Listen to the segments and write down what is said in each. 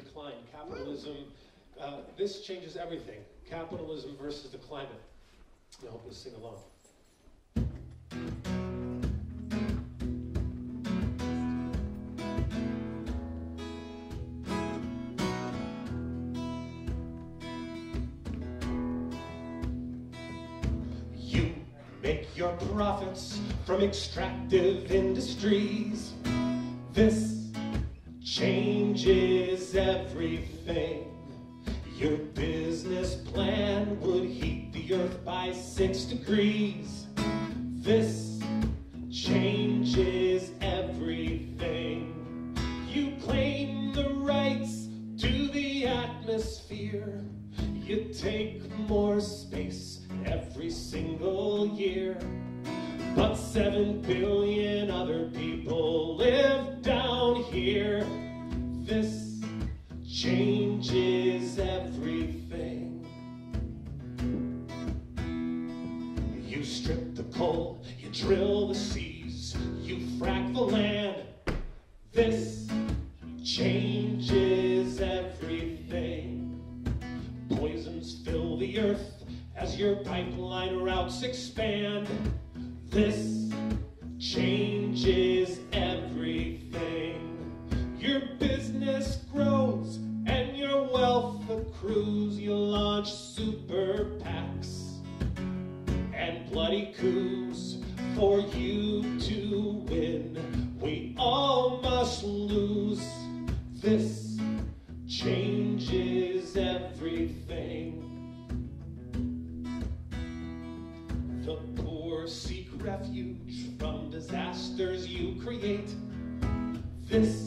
Klein, Capitalism. Uh, this changes everything. Capitalism versus the climate. I hope you'll sing along. You make your profits from extractive industries. This changes everything. Your business plan would heat the earth by six degrees. This changes everything. You claim the rights to the atmosphere. You take more space every single year. But seven billion other people live down here. Changes everything. You strip the coal, you drill the seas, you frack the land. This changes everything. Poisons fill the earth as your pipeline routes expand. This changes everything. Your business accrues. You launch super PACs and bloody coups for you to win. We all must lose. This changes everything. The poor seek refuge from disasters you create. This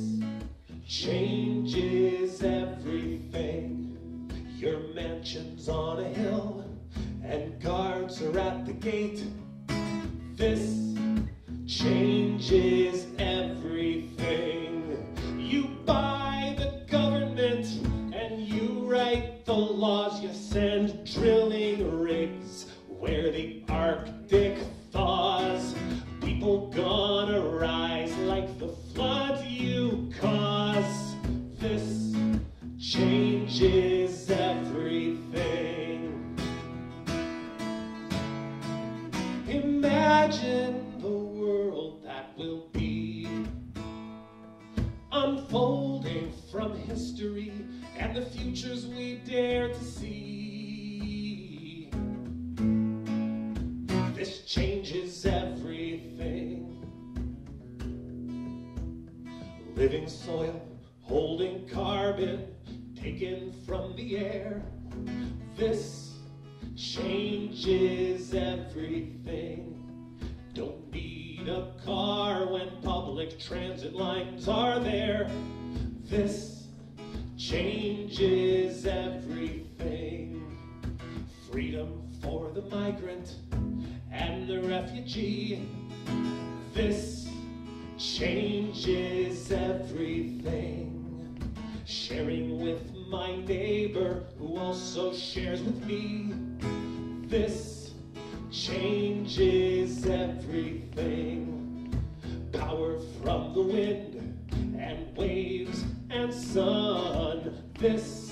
sun. This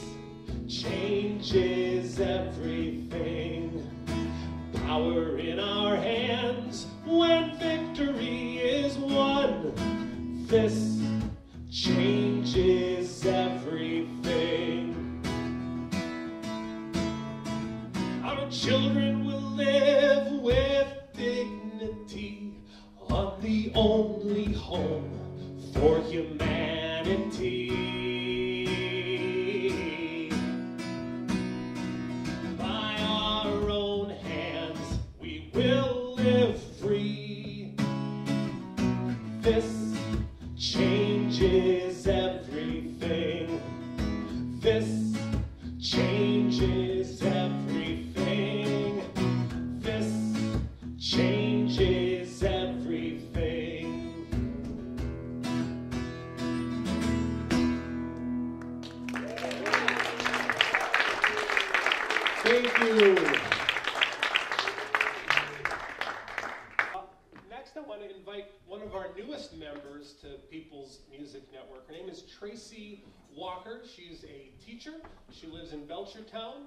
She lives in Belchertown,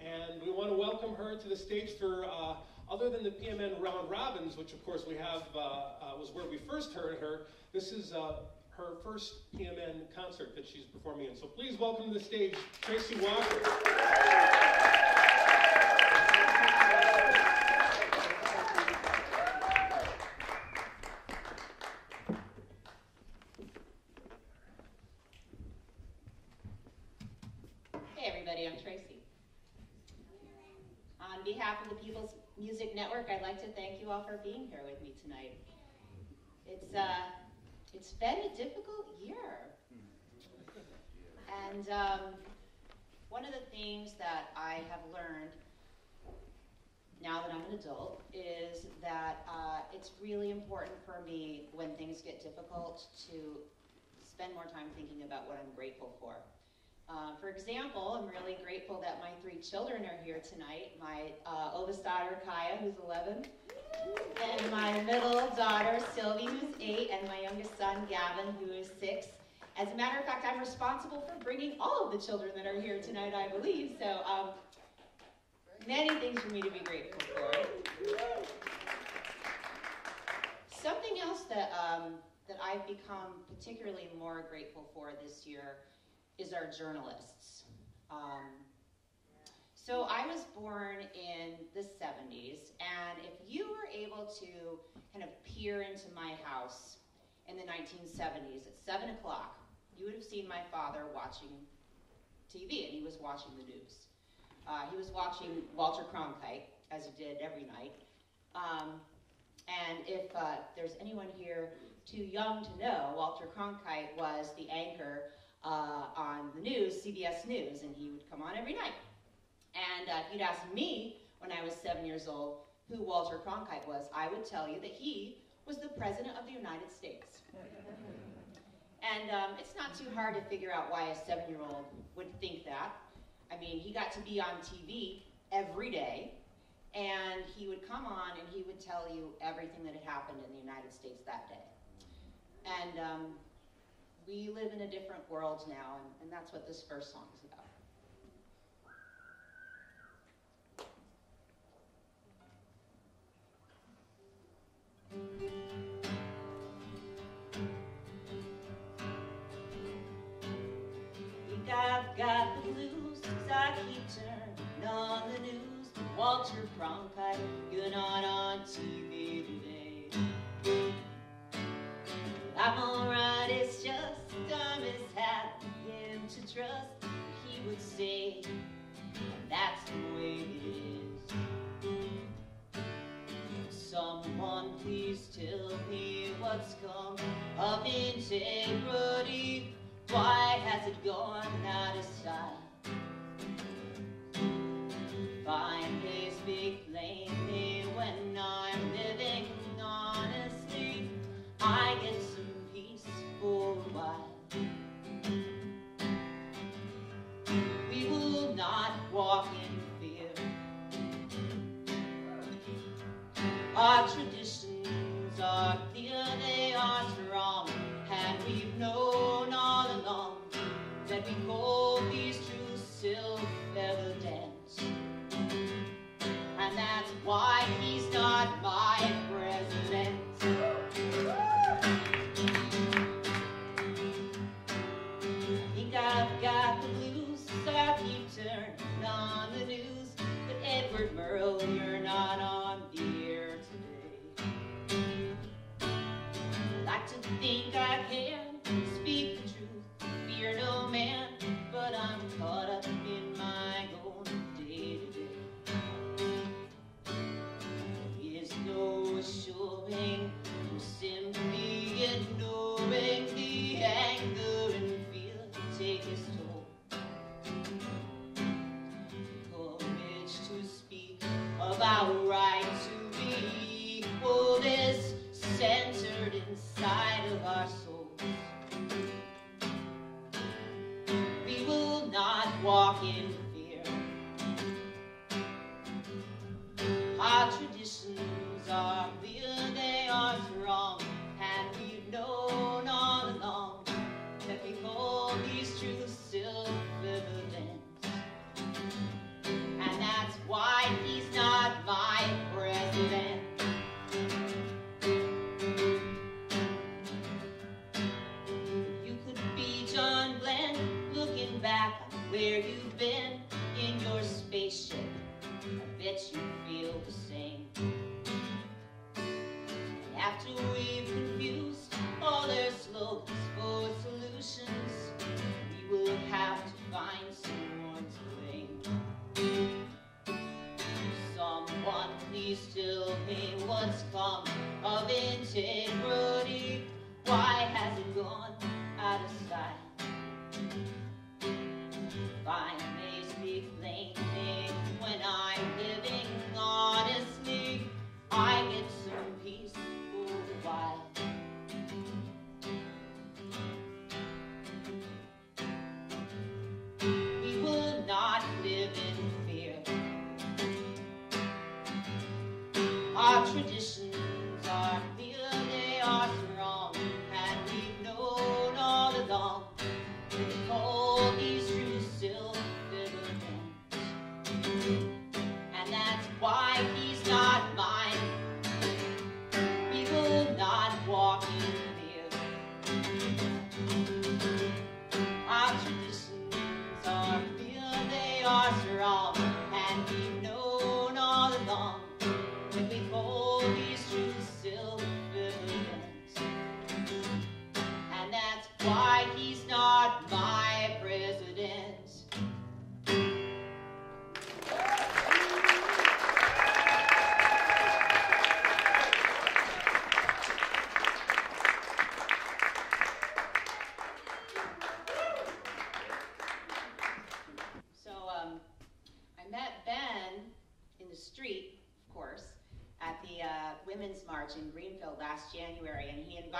and we want to welcome her to the stage for. Uh, other than the PMN round robins, which of course we have uh, uh, was where we first heard her, this is uh, her first PMN concert that she's performing in. So please welcome to the stage Tracy Walker. Hey everybody, I'm Tracy. On behalf of the People's Music Network, I'd like to thank you all for being here with me tonight. It's uh, it's been a difficult year, and um, one of the things that I have learned now that I'm an adult is that uh, it's really important for me when things get difficult to spend more time thinking about what I'm grateful for. Uh, for example, I'm really grateful that my three children are here tonight. My uh, oldest daughter, Kaya, who's 11, and my middle daughter, Sylvie, who's 8, and my youngest son, Gavin, who is 6. As a matter of fact, I'm responsible for bringing all of the children that are here tonight, I believe. So, um, many things for me to be grateful for. Something else that, um, that I've become particularly more grateful for this year is our journalists. Um, so I was born in the 70s, and if you were able to kind of peer into my house in the 1970s at 7 o'clock, you would have seen my father watching TV, and he was watching the news. Uh, he was watching Walter Cronkite, as he did every night. Um, and if uh, there's anyone here too young to know, Walter Cronkite was the anchor uh, on the news, CBS News, and he would come on every night. And uh, you'd ask me when I was seven years old who Walter Cronkite was, I would tell you that he was the President of the United States. and um, it's not too hard to figure out why a seven year old would think that. I mean, he got to be on TV every day, and he would come on and he would tell you everything that had happened in the United States that day. And um, we live in a different world now, and, and that's what this first song is about. I've got the blues, cause I keep turning on the news. Walter Cronkite, you're not on TV today. I'm alright, it's just as had him to trust. He would say, and that's the way it is. Someone please tell me what's come of integrity. Why has it gone out of sight? And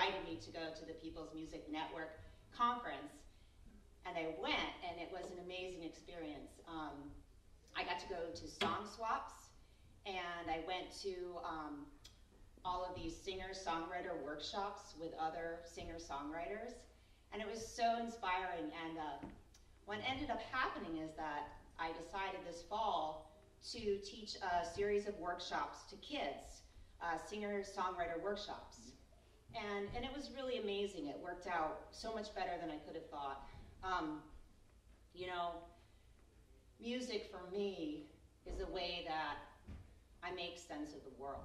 invited me to go to the People's Music Network conference. And I went, and it was an amazing experience. Um, I got to go to song swaps, and I went to um, all of these singer-songwriter workshops with other singer-songwriters, and it was so inspiring. And uh, what ended up happening is that I decided this fall to teach a series of workshops to kids, uh, singer-songwriter workshops. And, and it was really amazing. It worked out so much better than I could have thought. Um, you know, music for me is a way that I make sense of the world.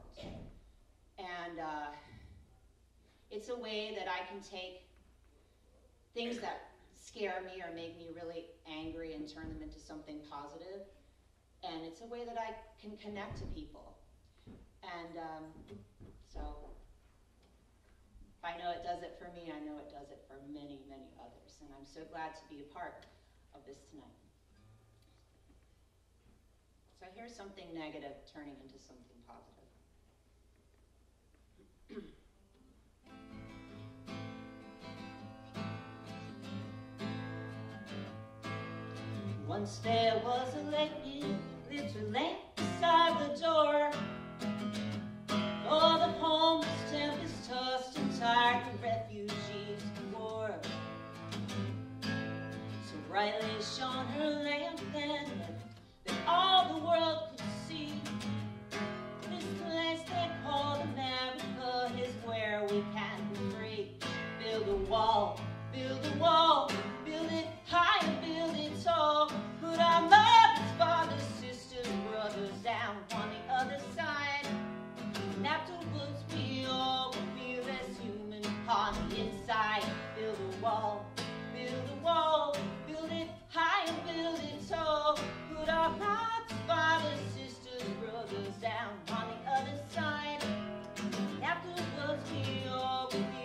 And uh, it's a way that I can take things that scare me or make me really angry and turn them into something positive. And it's a way that I can connect to people. And um, so, I know it does it for me, I know it does it for many, many others. And I'm so glad to be a part of this tonight. So here's something negative turning into something positive. Once there was a lady literally beside the door. For the homeless, tempest tossed and tired, the refugees of war. So brightly shone her lamp then that all the world could see. This place they call America is where we can be free. Build a wall, build a wall, build it high and build it tall. Put our mothers, fathers, sisters, brothers down on the other side. Afterwards we all will feel as human on the inside. Build a wall, build a wall, build it high and build it tall. Put our mothers, fathers, sisters, brothers down on the other side. And afterwards we all will feel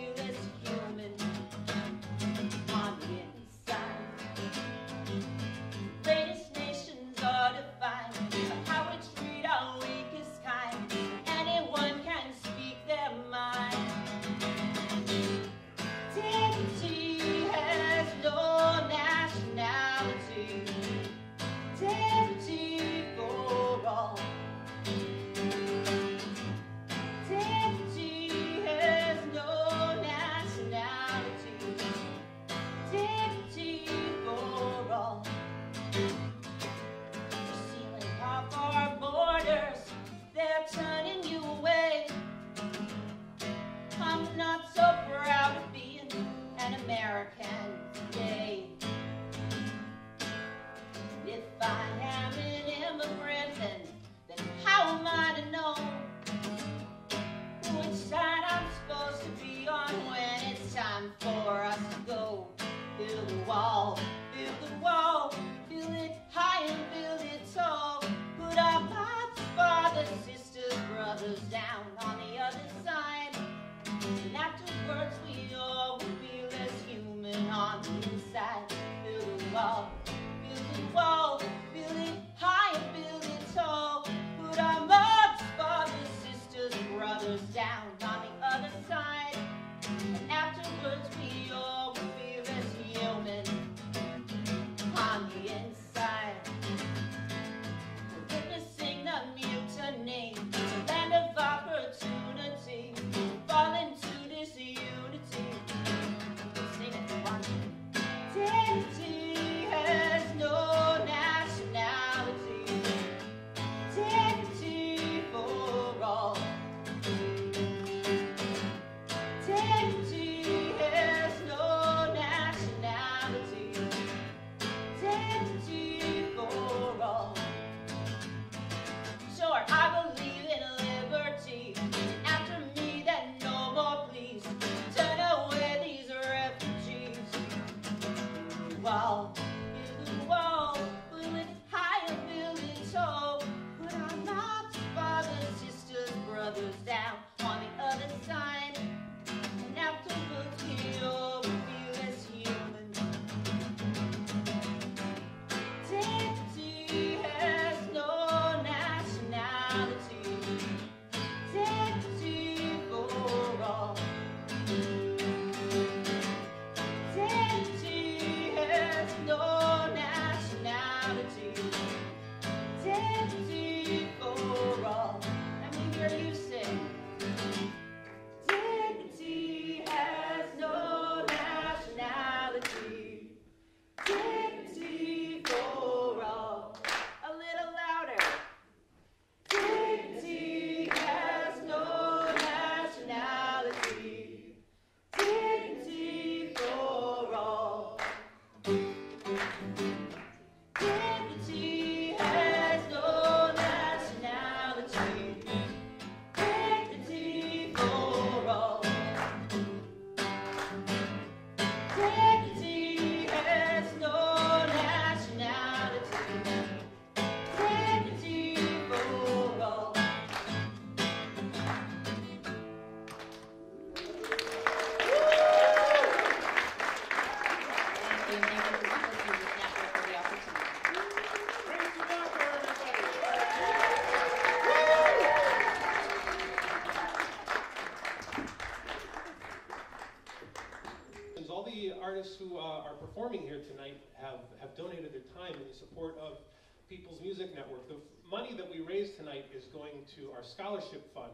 time in support of People's Music Network. The money that we raise tonight is going to our scholarship fund.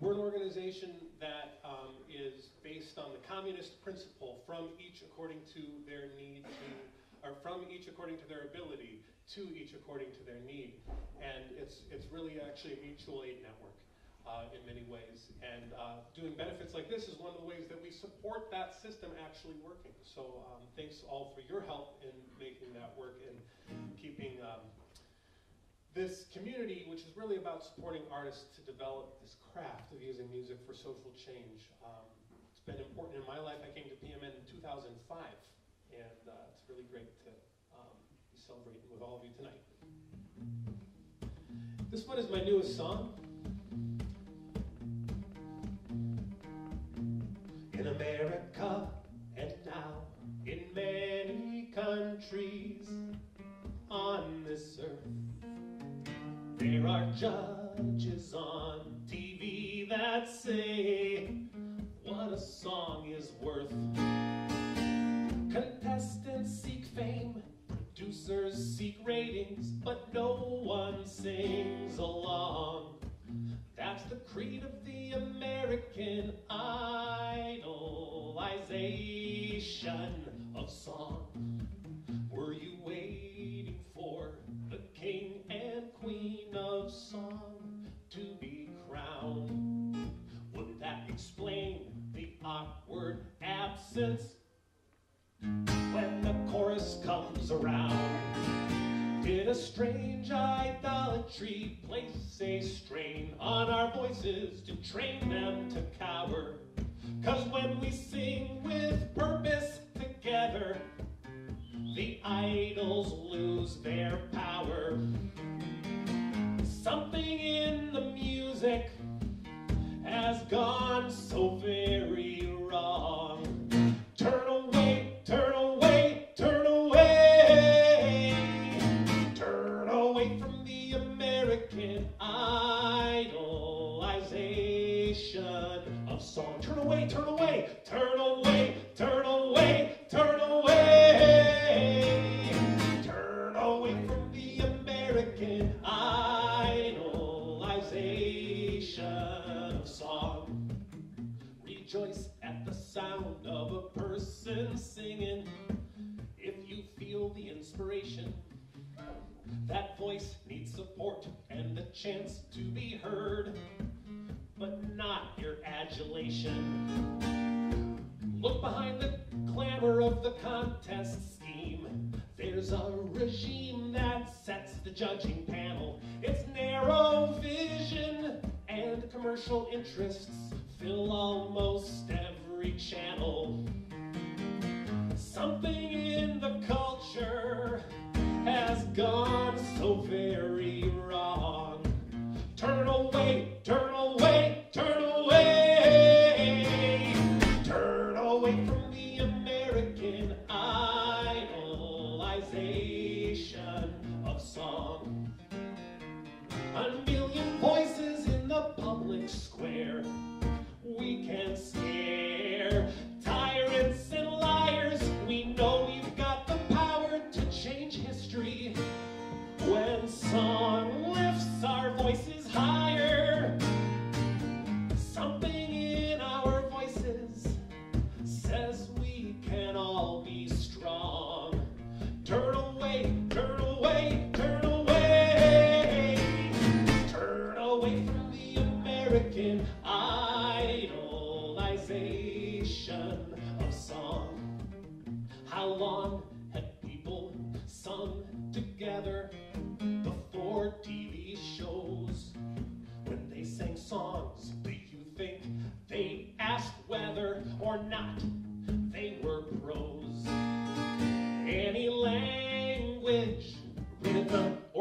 We're an organization that um, is based on the communist principle from each according to their need to, or from each according to their ability, to each according to their need. And it's, it's really actually a mutual aid network in many ways. And uh, doing benefits like this is one of the ways that we support that system actually working. So um, thanks all for your help in making that work and keeping um, this community, which is really about supporting artists to develop this craft of using music for social change. Um, it's been important in my life. I came to PMN in 2005, and uh, it's really great to um, be celebrating with all of you tonight. This one is my newest song. America and now in many countries on this earth. There are judges on TV that say what a song is worth. Contestants seek fame, producers seek ratings, but no one sings along. That's the creed of the American idolization of song. Were you waiting for the king and queen of song to be crowned? Wouldn't that explain the awkward absence when the chorus comes around? Did a strange idolatry place a strain on our voices to train them to cower? Cause when we sing with purpose together, the idols lose their power. Something in the music has gone so very Turn away, turn away, turn away from the American idolization of song. Turn away, turn away, turn away, turn away. chance to be heard, but not your adulation. Look behind the clamor of the contest scheme. There's a regime that sets the judging panel. It's narrow vision and commercial interests fill almost every channel. Something in the culture has gone so very wrong. Turn away, turn away, turn away. Turn away from the American idolization of song. A million voices in the public square.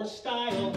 style.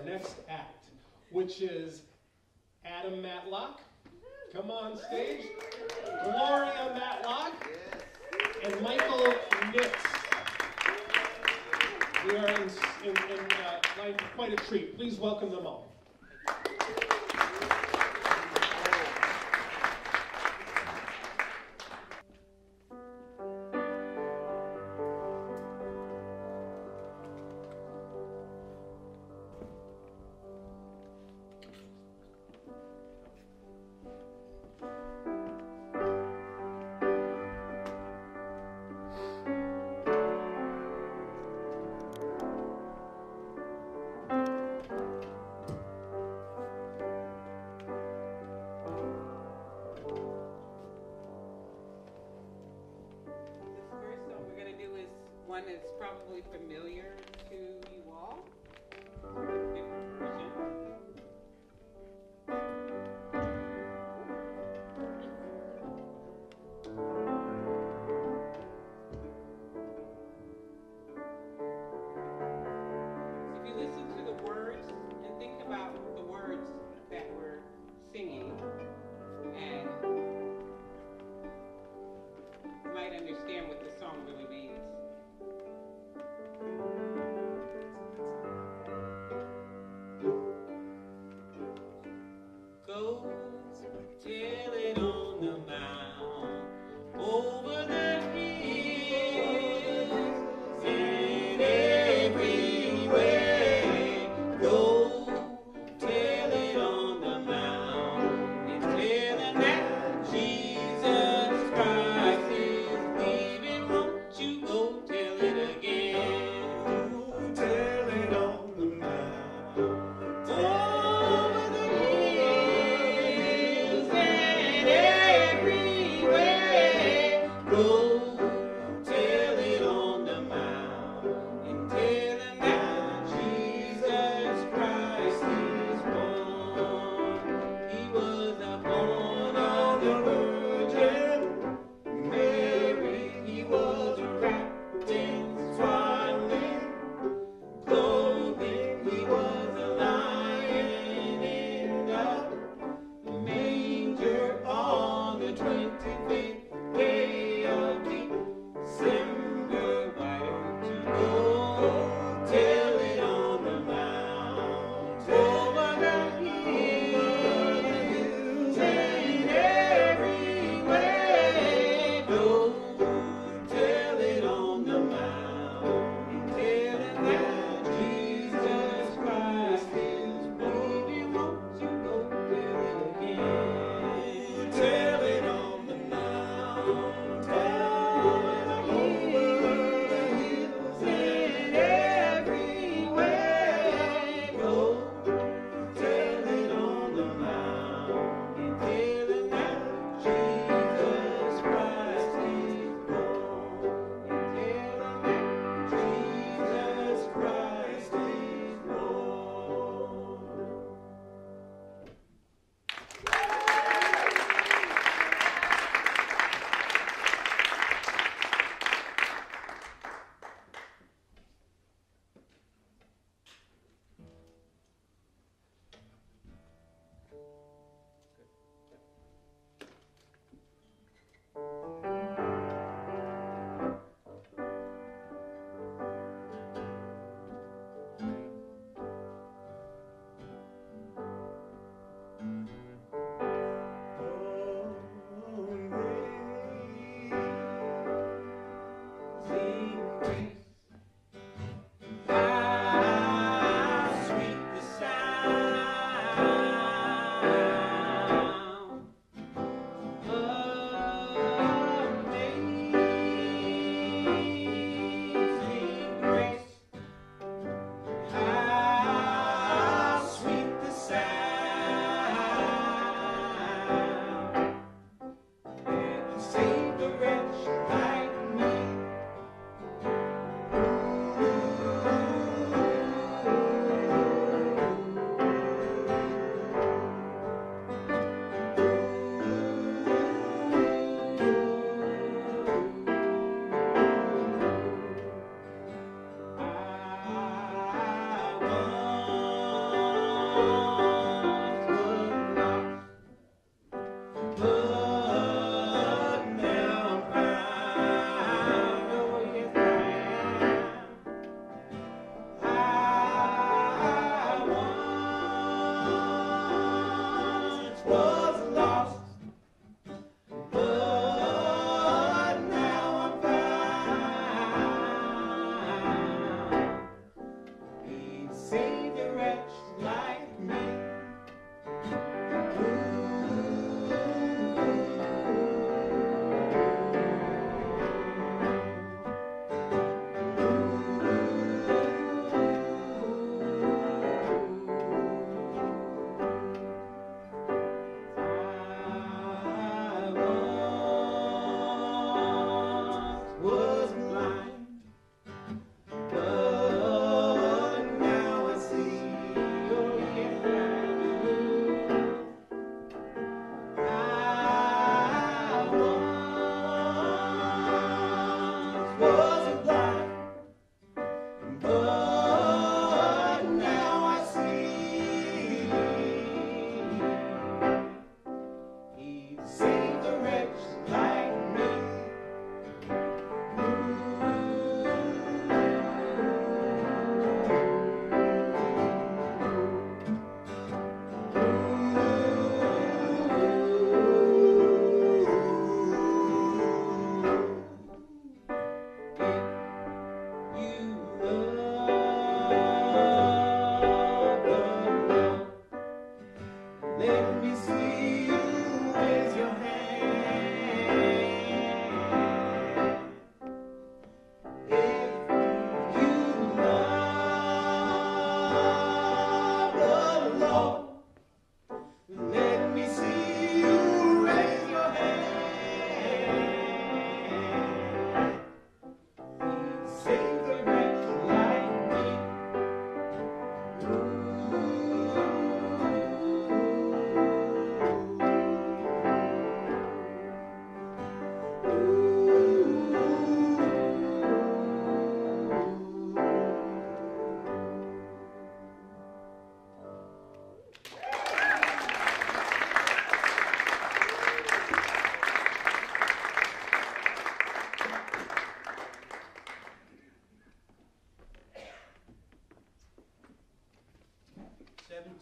our next act, which is Adam Matlock. Come on stage. Gloria Matlock and Michael Nix. We are in, in, in uh, quite a treat. Please welcome them all. one that's probably familiar to you all.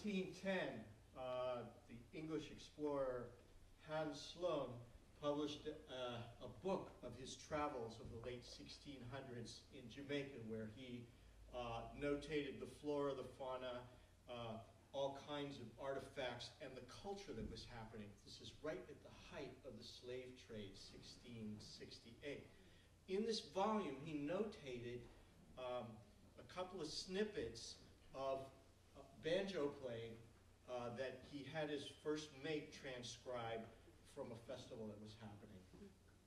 1810, uh, the English explorer Hans Sloane published uh, a book of his travels of the late 1600s in Jamaica, where he uh, notated the flora, the fauna, uh, all kinds of artifacts, and the culture that was happening. This is right at the height of the slave trade, 1668. In this volume, he notated um, a couple of snippets of banjo playing uh, that he had his first mate transcribe from a festival that was happening.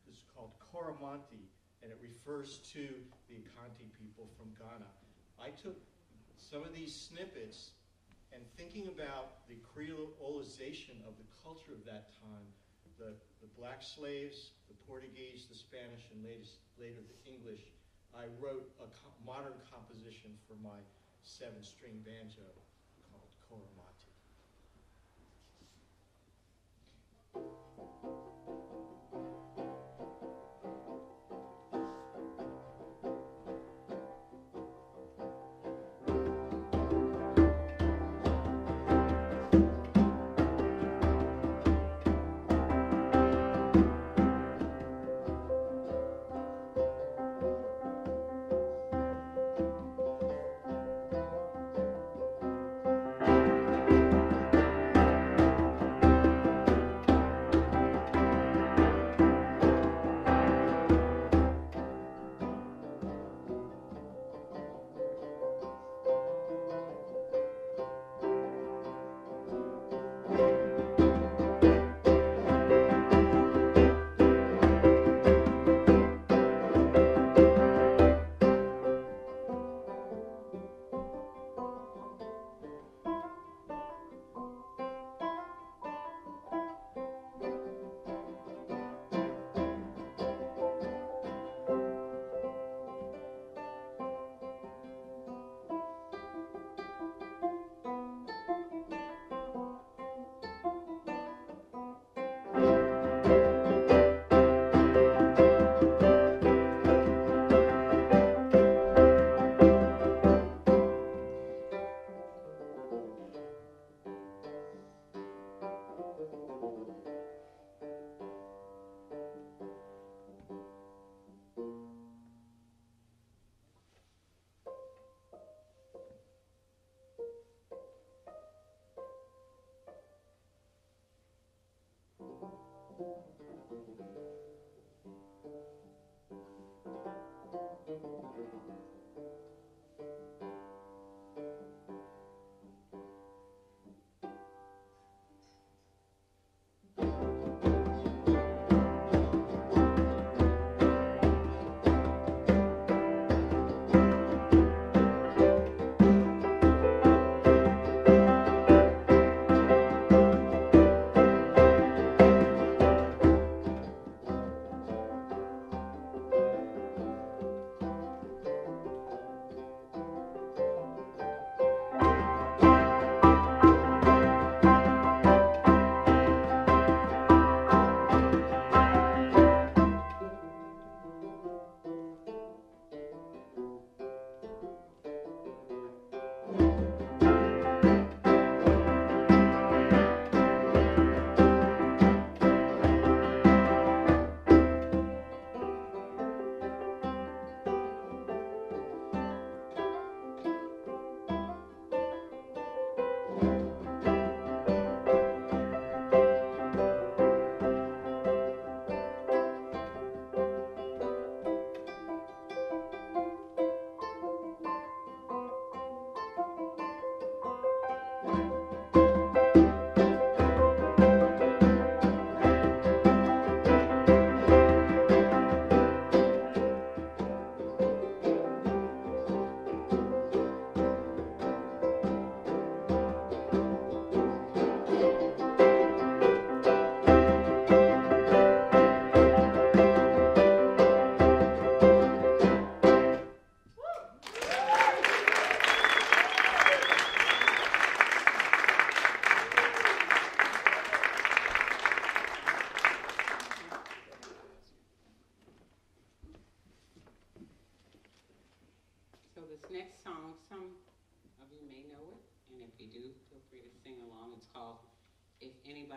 It's called Coromantee, and it refers to the Ashanti people from Ghana. I took some of these snippets and thinking about the creolization of the culture of that time, the, the black slaves, the Portuguese, the Spanish, and latest, later the English, I wrote a co- modern composition for my seven-string banjo called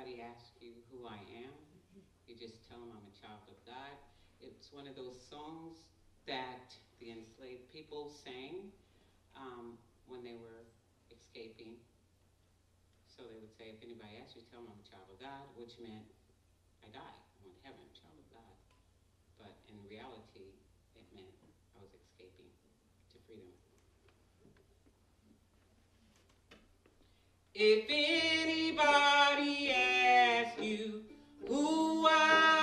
anybody asks you who I am, you just tell them I'm a child of God. It's one of those songs that the enslaved people sang um, when they were escaping. So they would say, if anybody asks you, tell them I'm a child of God, which meant I died. I went to heaven, I'm a child of God. But in reality, it meant I was escaping to freedom. If anybody asks, you. Ooh, I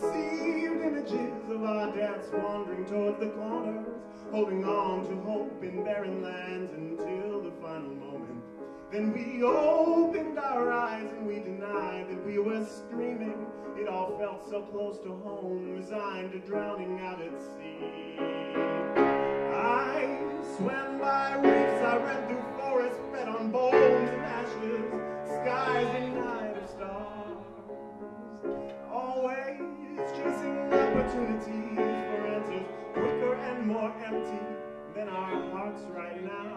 received images of our deaths wandering toward the corners, holding on to hope in barren lands until the final moment. Then we opened our eyes and we denied that we were screaming. It all felt so close to home, resigned to drowning out at sea. I swam by reefs, I ran through forests, fed on bones. opportunities for answers quicker and more empty than our hearts right now.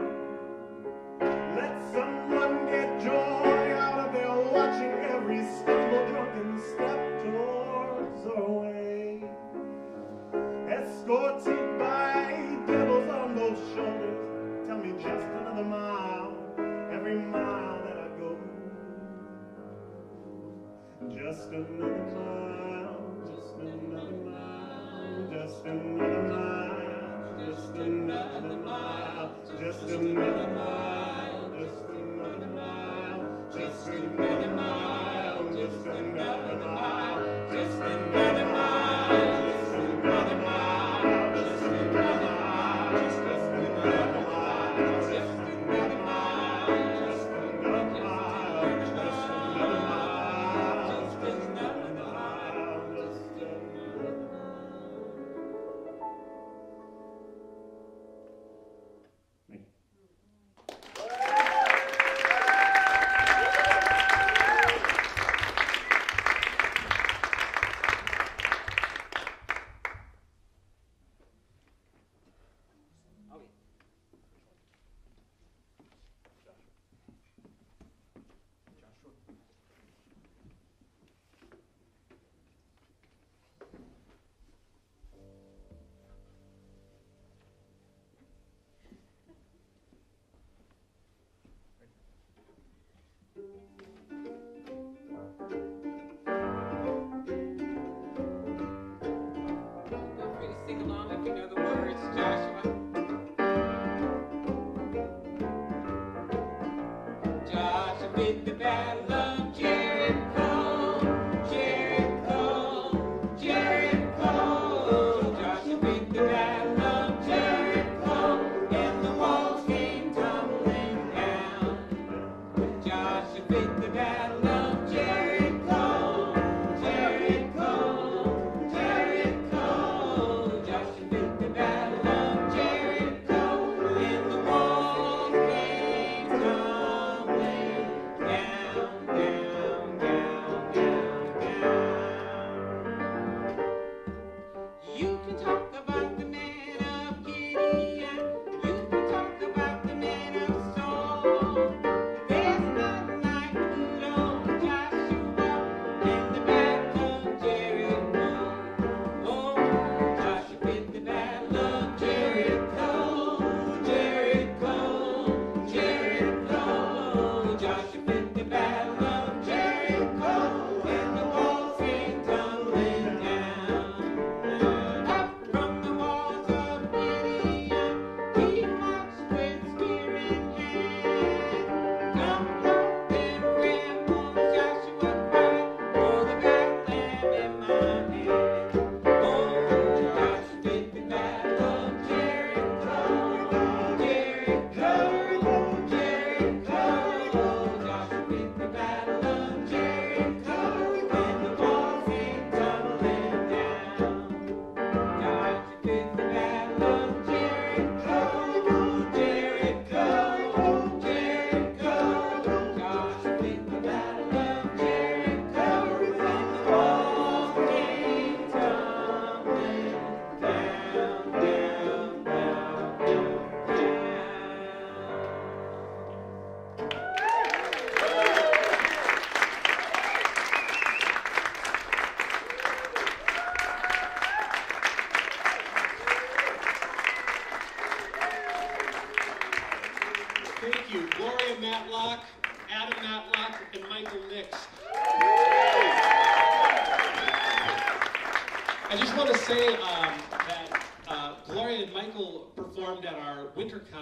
Let someone get joy out of their watching every stumble drunken step towards our way. Escorted by devils on those shoulders, tell me just another mile, every mile that I go. Just another mile. Just another mile, just another mile, just another mile, just another mile, just another mile, just another.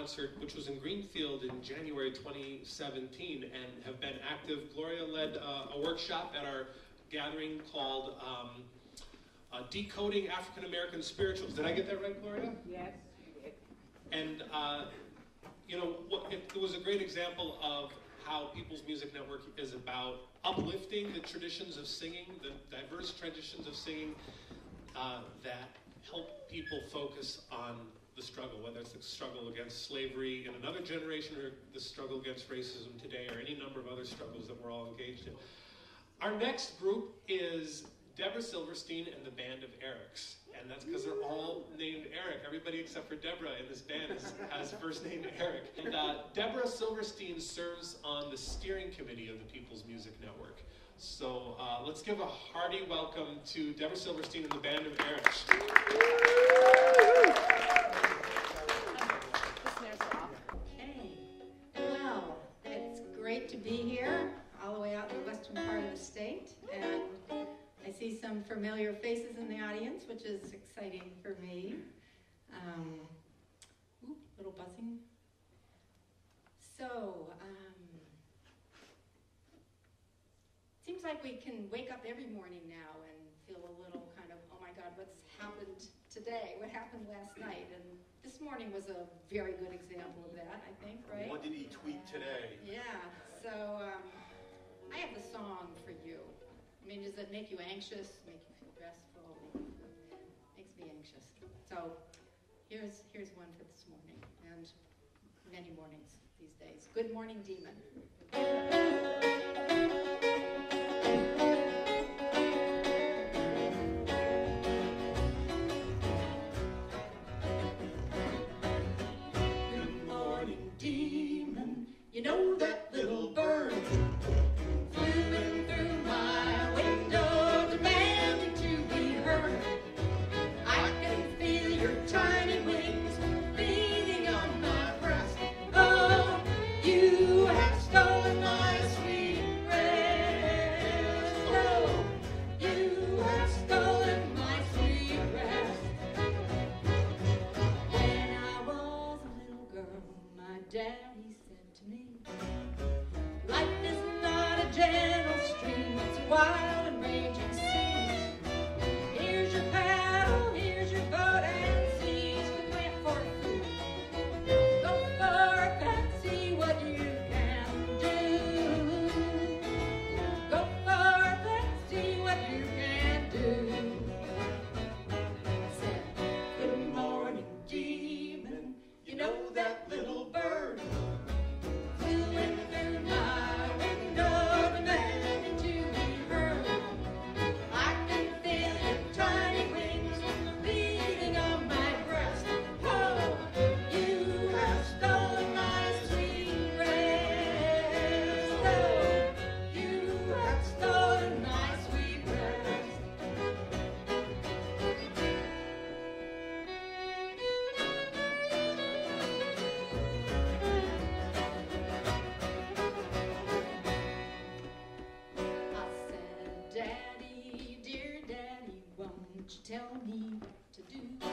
Concert, which was in Greenfield in January 2017, and have been active. Gloria led uh, a workshop at our gathering called um, uh, Decoding African American Spirituals. Did I get that right, Gloria? Yes. And, uh, you know, what, it, it was a great example of how People's Music Network is about uplifting the traditions of singing, the diverse traditions of singing uh, that help people focus on the struggle, whether it's the struggle against slavery in another generation or the struggle against racism today or any number of other struggles that we're all engaged in. Our next group is Deborah Silverstein and the Band of Erics. And that's because they're all named Eric. Everybody except for Deborah in this band is, has first name Eric. And uh, Deborah Silverstein serves on the steering committee of the People's Music Network. So uh, let's give a hearty welcome to Deborah Silverstein and the Band of Erics. See some familiar faces in the audience, which is exciting for me. Um, ooh, little buzzing. So, um, seems like we can wake up every morning now and feel a little kind of, oh my God, what's happened today? What happened last night? And this morning was a very good example of that, I think, right? What did he tweet today? Yeah, so um, It make you anxious, make you feel restful? Makes me anxious. So here's, here's one for this morning and many mornings these days. Good morning, demon. Good morning, demon. You know what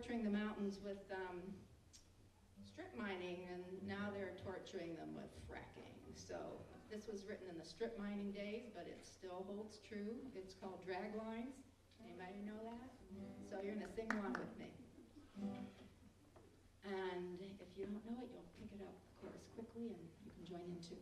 torturing the mountains with um, strip mining, and now they're torturing them with fracking. So this was written in the strip mining days, but it still holds true. It's called drag lines. Anybody know that? So you're going to sing along with me. And if you don't know it, you'll pick it up, of course, quickly, and you can join in too.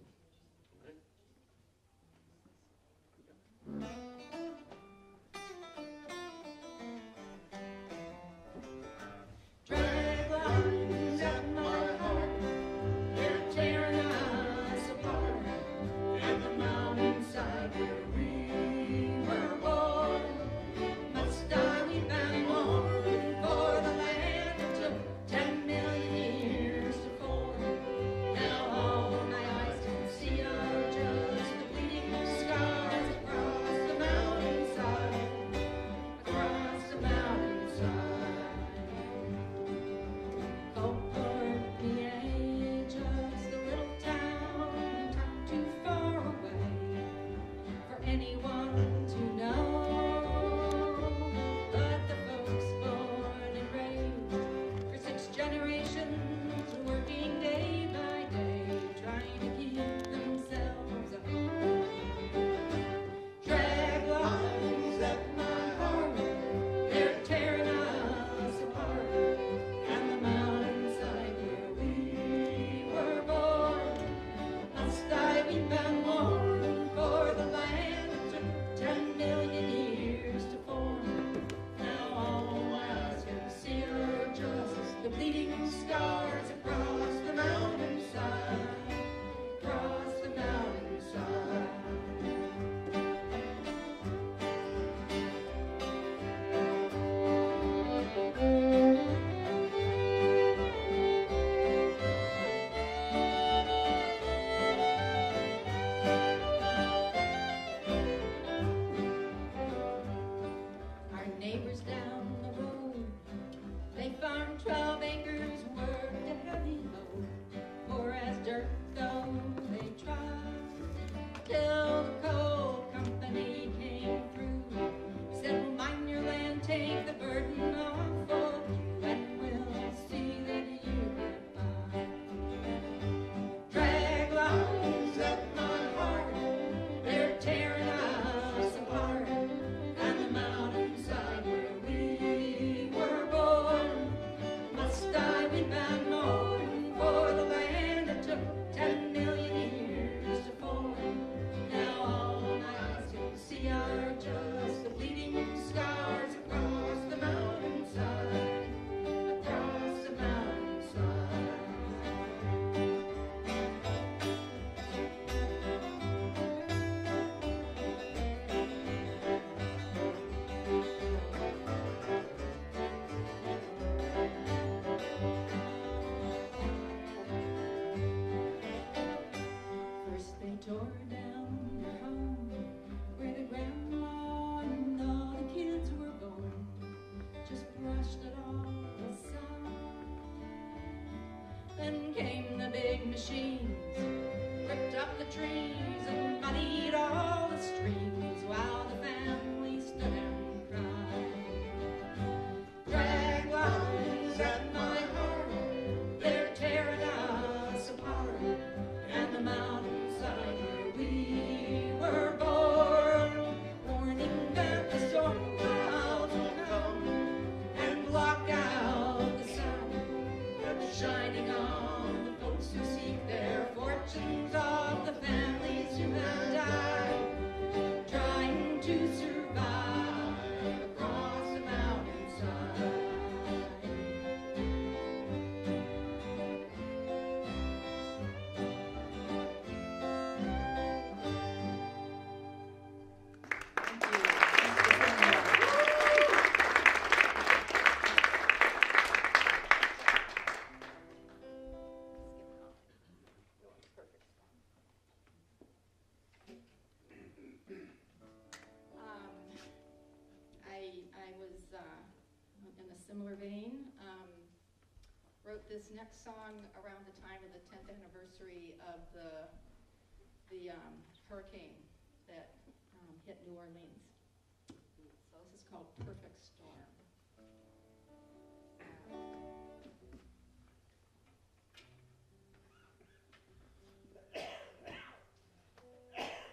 machines, ripped up the trees and muddied all the streets. Next song around the time of the 10th anniversary of the, the um, hurricane that um, hit New Orleans. So this is called Perfect Storm.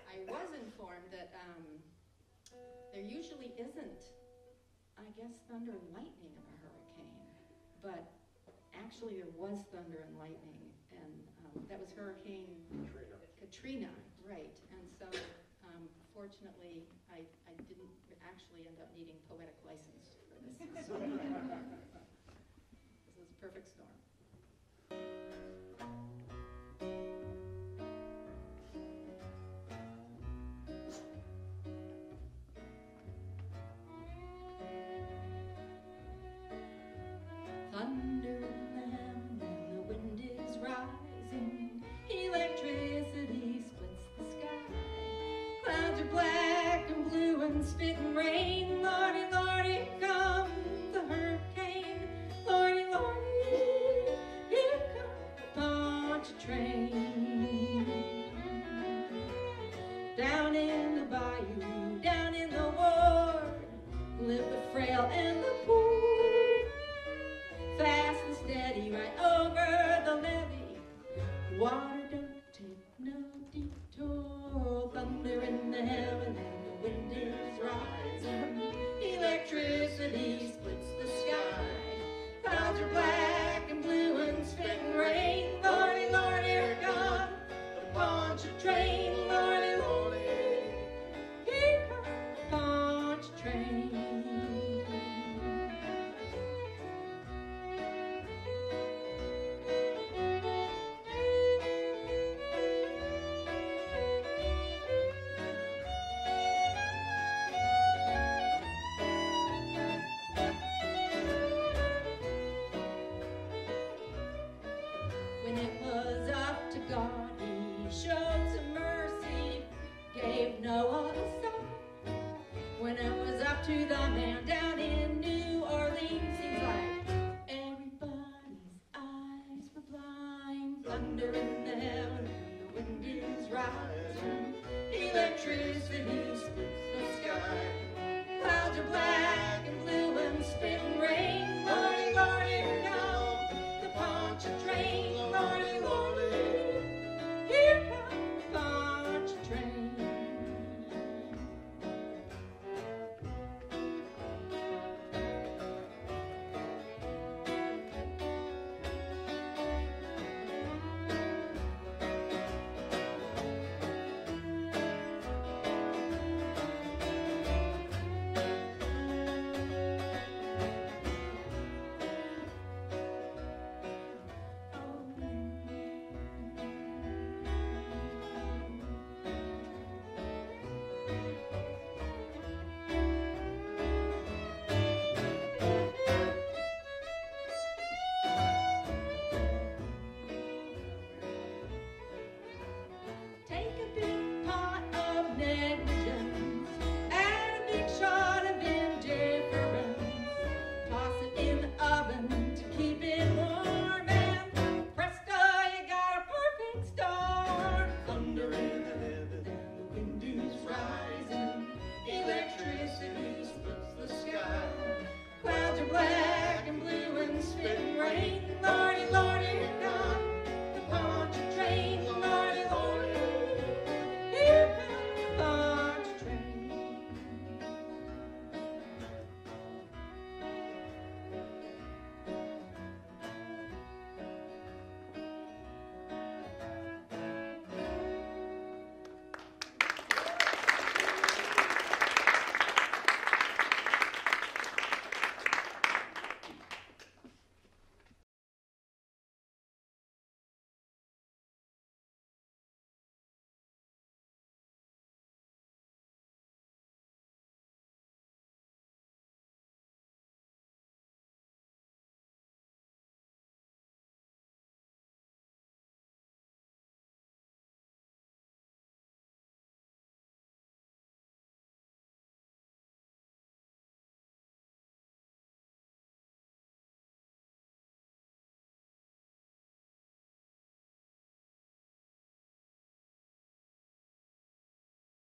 I was informed that um, there usually isn't, I guess, thunder and lightning in a hurricane, but actually there was thunder and lightning, and um, that was Hurricane Katrina. Katrina, right? And so, um, fortunately, I, I didn't actually end up needing poetic license for this. This is Perfect Storm.